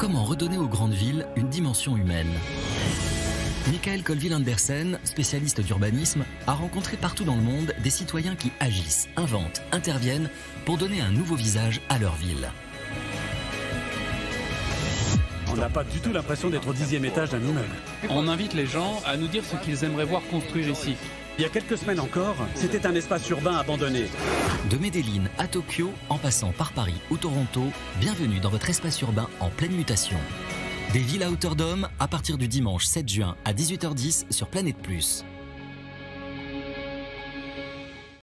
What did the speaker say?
Comment redonner aux grandes villes une dimension humaine Michael Colville-Andersen, spécialiste d'urbanisme, a rencontré partout dans le monde des citoyens qui agissent, inventent, interviennent pour donner un nouveau visage à leur ville. On n'a pas du tout l'impression d'être au dixième étage d'un immeuble. On invite les gens à nous dire ce qu'ils aimeraient voir construire ici. Il y a quelques semaines encore, c'était un espace urbain abandonné. De Medellin à Tokyo, en passant par Paris ou Toronto, bienvenue dans votre espace urbain en pleine mutation. Des villes à hauteur d'homme à partir du dimanche 7 juin à 18h10 sur Planète Plus.